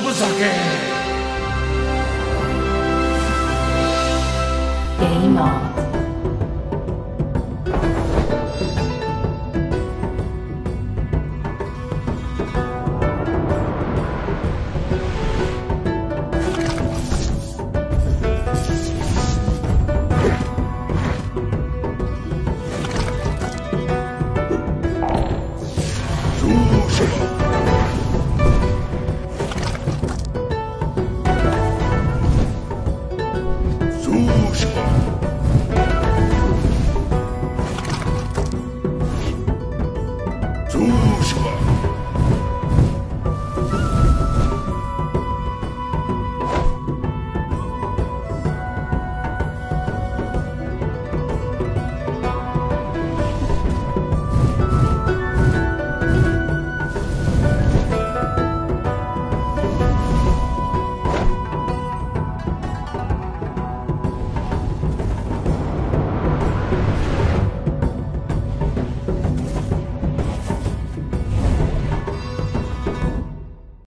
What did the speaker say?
粒酒。で今住手！